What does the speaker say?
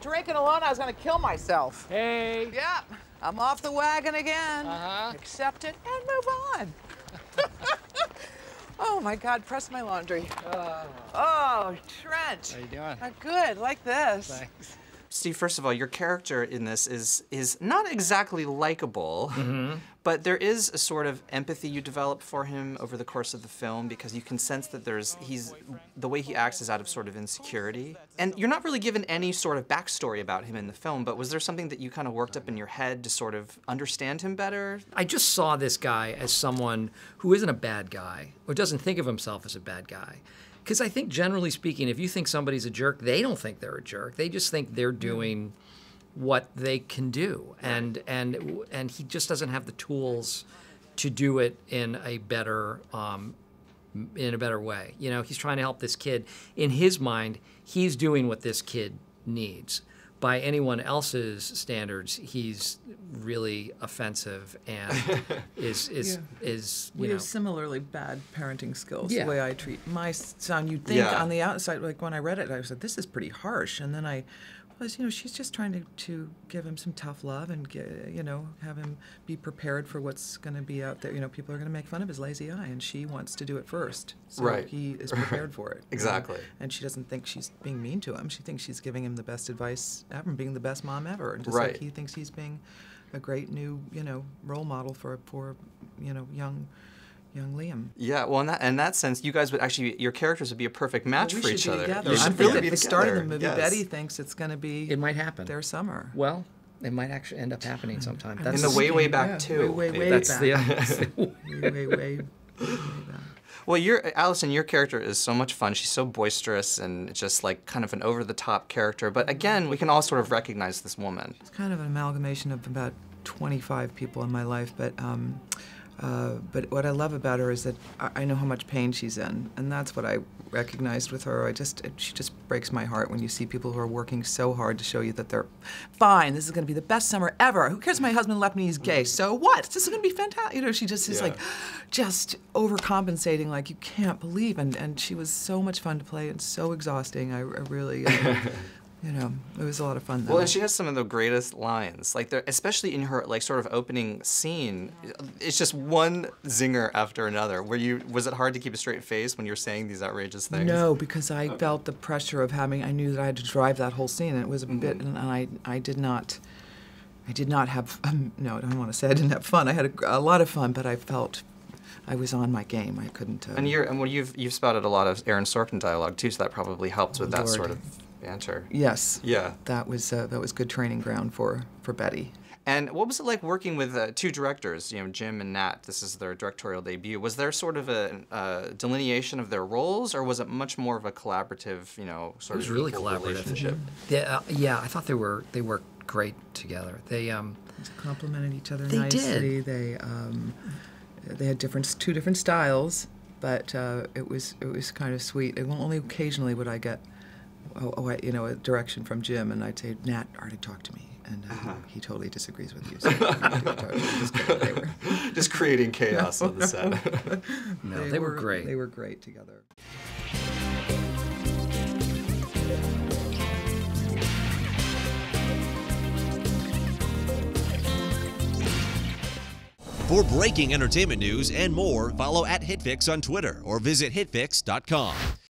drinking alone, I was gonna kill myself. Hey. Yeah, I'm off the wagon again. Uh-huh. Accept it and move on. oh my God, press my laundry. Oh, Trent. How you doing? Uh, good, like this. Thanks. Steve, first of all, your character in this is is not exactly likable, mm-hmm. but there is a sort of empathy you develop for him over the course of the film because you can sense that there's he's the way he acts is out of sort of insecurity. And you're not really given any sort of backstory about him in the film, but was there something that you kind of worked up in your head to sort of understand him better? I just saw this guy as someone who isn't a bad guy or doesn't think of himself as a bad guy. Because I think, generally speaking, if you think somebody's a jerk, they don't think they're a jerk. They just think they're doing what they can do, and and and he just doesn't have the tools to do it in a better um, in a better way. You know, he's trying to help this kid. In his mind, he's doing what this kid needs. By anyone else's standards, he's really offensive and is is is you We know have similarly bad parenting skills. Yeah. The way I treat my son, you'd think Yeah. on the outside, like when I read it, I said, "This is pretty harsh," and then I was, you know, she's just trying to, to give him some tough love and get, you know, have him be prepared for what's going to be out there. You know, people are going to make fun of his lazy eye, and she wants to do it first, so Right. he is prepared for it. you know. Exactly. And she doesn't think she's being mean to him. She thinks she's giving him the best advice ever, and being the best mom ever, and just Right. like he thinks he's being a great new, you know, role model for for you know young young Liam. Yeah, well, in that in that sense, you guys would actually your characters would be a perfect match we for each be other. together. You should I'm really thinking be at the start of the movie, yes. Betty thinks it's going to be it might happen. their summer. Well, it might actually end up happening sometime. in the way way back Yeah, too. way, way, way that's back. the, that's the way, way, way, way back. Well, your Allison, your character is so much fun. She's so boisterous and just like kind of an over the top character. But again, we can all sort of recognize this woman. It's kind of an amalgamation of about 25 people in my life, but um, uh, but what I love about her is that I, I know how much pain she's in, and that's what I recognized with her. I just it, she just breaks my heart when you see people who are working so hard to show you that they're fine. This is going to be the best summer ever. Who cares? My husband left me. He's gay. So what? This is going to be fantastic. You know, she just is Yeah. like just overcompensating like you can't believe, and and she was so much fun to play and so exhausting. I, I really. Uh, You know, it was a lot of fun. Though. Well, and she has some of the greatest lines, like there, especially in her like sort of opening scene. It's just one zinger after another. Were you? Was it hard to keep a straight face when you're saying these outrageous things? No, because I felt the pressure of having. I knew that I had to drive that whole scene, and it was a bit. Mm-hmm. And I, I did not. I did not have. Um, no, I don't want to say I didn't have fun. I had a, a lot of fun, but I felt I was on my game. I couldn't. Uh, And you're and well, you've you've spouted a lot of Aaron Sorkin dialogue too, so that probably helped with that sort of banter. yes. Yeah. That was uh, that was good training ground for for Betty. And what was it like working with uh, two directors, you know, Jim and Nat? This is their directorial debut. Was there sort of a, a delineation of their roles, or was it much more of a collaborative, you know, sort It sort was of really equal collaborative. relationship? Yeah, uh, yeah, I thought they were they worked great together. They um, Complemented each other They nicely. did. They um, they had different two different styles, but uh, it was it was kind of sweet. And only occasionally would I get, oh, oh I, you know, a direction from Jim, and I'd say, Nat, already talk to me, and uh, he totally disagrees with you. So you need to talk to me. Just were, Just creating chaos on the set. no, they, were, great. They were great together. For breaking entertainment news and more, follow at HitFix on Twitter or visit hitfix.com.